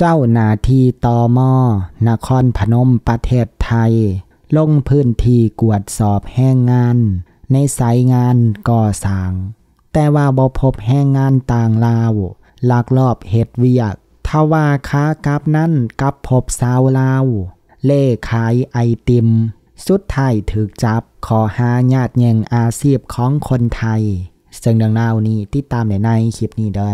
เจ้าหนาทีตอมอนครพนมประเทศไทย ลงพื้นที่กวดสอบแห้งงาน ในสายงานก่อสร้าง แต่ว่าบ่พบแห้งงานต่างลาวลักลอบเฮ็ดเวียกทว่าค้ากับนั้นกับพบสาวลาว เล่ขายไอติม สุดท้ายถึกจับขอหาญาติแย่งอาชีพของคนไทย ซึ่งดังนาวนี้ติดตามในในคลิปนี้ได้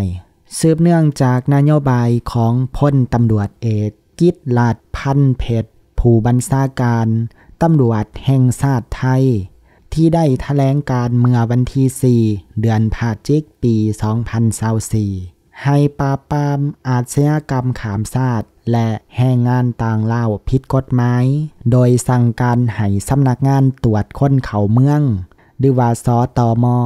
สืบเนื่องจากนโยบายของพลตำรวจเอกกิตลาดพันเพชรผู้บัญชาการตำรวจแห่งชาติไทย ที่ได้แถลงการเมื่อวันที่ 4 เดือนพฤศจิกปี 2024ให้ปราบปรามอาชญากรรมขามชาติและแห่งงานต่างลาวผิดกฎหมาย โดยสั่งการให้สำนักงานตรวจคนเขาเมือง หรือว่าสอตอมอ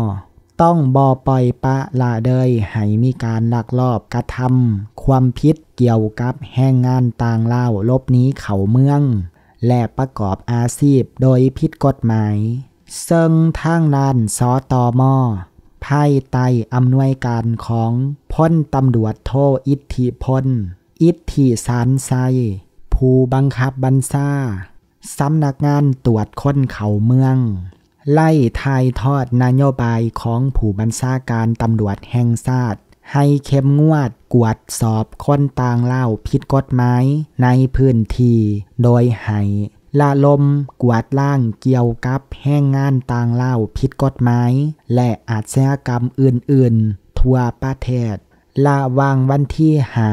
ต้องบอปล่อยปะละเดยให้มีการลักลอบกระทำความผิดเกี่ยวกับแห่งงานต่างลาลบนี้เขาเมือง และประกอบอาชีพโดยผิดกฎหมาย ซึ่งทางด้านสอตอมอภายใต้อำนวยการของพ้นตำรวจโทอิทธิพล อิทธิสารไซผู้บังคับบัญชาสำนักงานตรวจคนเข่าเมือง ไล่ทายทอดนโยบายของผู้บัญชาการตำรวจแห่งชาติให้เข้มงวดกวดสอบคนต่างเล่าผิดกฎหมายในพื้นที่โดยให้ละลมกวดล่างเกี่ยวกับแห้งงานต่างเล่าผิดกฎหมาย และอาชญากรรมอื่นๆ ทั่วประเทศละวางวันที่หา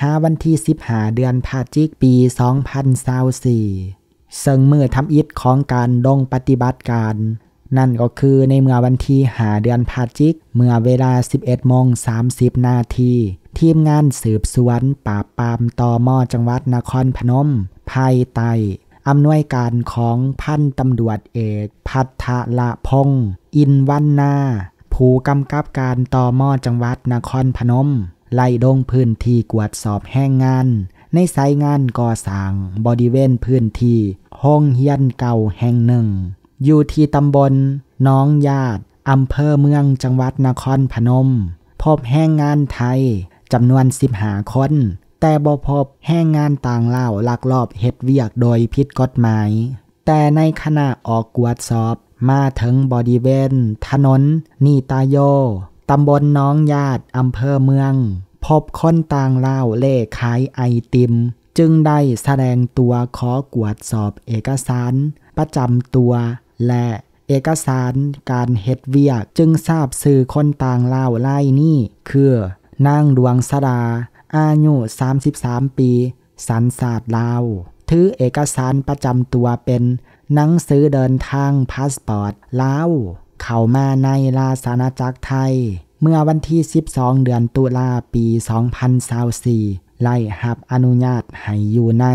หาวันที่15เดือนพฤศจิกปี 2024 ซึ่งมือทำอิฐของการดงปฏิบัติการ นั่นก็คือในเมื่อวันที่หาเดือนพาจิก เมื่อเวลา 11โมง30 นาทีทีมงานสืบสวนปราบปรามตอมอจังหวัดนครพนม ภายใต้อำนวยการของพันตำรวจเอก พัทละพงอินวันนา ผู้กำกับการตอมอจังหวัดนครพนม ไล่ดงพื้นที่กวดสอบแห้งงาน ในสายงานก่อสร้างบริเวณพื้นที่ห้องเฮียนเก่าแห่งหนึ่ง อยู่ที่ตำบลน้องญาติอำเภอเมืองจังหวัดนครพนม พบแห้งงานไทยจำนวนสิบหาคน แต่บ่พบแห้งงานต่างเล่าลักลอบเฮ็ดเวียกโดยผิดกฎหมาย แต่ในขณะออกกวดสอบมาถึงบริเวณถนนนีตาโยตำบลน้องญาติอำเภอเมือง พบคนต่างเล่าเล่ขายไอติม จึงได้แสดงตัวขอกวดสอบเอกสาร ประจำตัว และเอกสารการเฮ็ดเวียกจึงทราบสื่อคนต่างลาไล่นี่ คือนางดวงสดา อายุ 33 ปี สันศาสตร์ลาวถือเอกสารประจำตัวเป็นหนังสือเดินทางพาสปอร์ตลาวเข้ามาในลาสาณจักรไทย เมื่อวันที่ 12 เดือนตุลาปี 2024ไล่หับอนุญาตให้อยู่ใน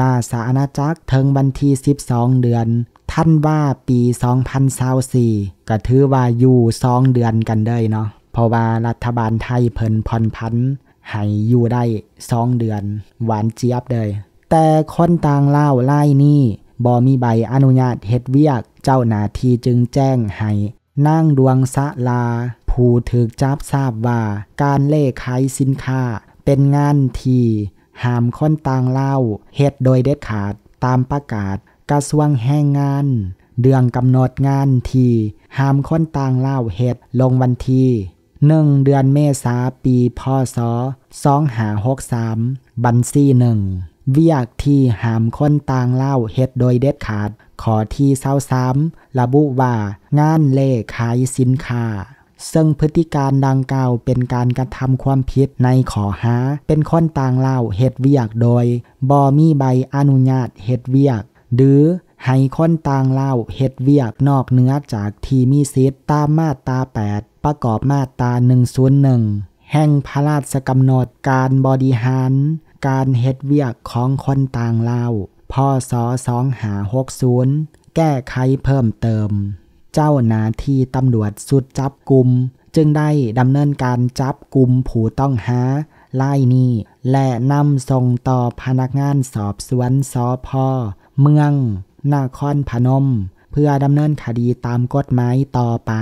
ลาสาอาณาจักรถึงบันที่ 12 เดือนท่านว่าปี 2024ก็ถือว่าอยู่2เดือนกันได้เนาะเพราะว่ารัฐบาลไทยเพิ่นผ่อนพันให้อยู่ได้2เดือน หวานเจี๊ยบเลย แต่คนต่างเล่าไล่นี่บ่มีใบอนุญาตเฮ็ดเวียก เจ้าหน้าที่จึงแจ้งให้นั่งดวงสะลา ผู้ถึกจับทราบว่าการเล่ขายสินค้า เป็นงานที่ห้ามค้นต่างเล่าเฮ็ดโดยเด็ดขาดตามประกาศกระทรวงแรงงาน เดืองกำหนดงานที่ห้ามค้นต่างเล่าเฮ็ดลงวันที่หนึ่งเดือนเมษาปีพศ2563บัญชีหนึ่งเวียกที่หามค้นต่างเล่าเฮ็ดโดยเด็ดขาด ขอที่เศร้าซ้ำระบุว่า งานเล่ขายสินค้า ซึ่งพฤติการดังกล่าวเป็นการกระทำความผิดในขอหา เป็นคนต่างเล่าเฮ็ดเวียกโดยบ่มีใบอนุญาตเฮ็ดเวียก หรือให้คนต่างเล่าเฮ็ดเวียกนอกเนื้อจากที่มีสิทธิ์ตามมาตรา8 ประกอบมาตรา101 แห่งพระราชกำหนดการบริหาร การเฮ็ดเวียกของคนต่างเล่าพศ2560 แก้ไขเพิ่มเติม เจ้าหน้าที่ตำรวจสุดจับกลุ่มจึงได้ดำเนินการจับกลุ่มผู้ต้องหาไล่นี้ และนำส่งต่อพนักงานสอบสวนสอพอเมืองนครพนม เพื่อดำเนินคดีตามกฎหมายต่อไป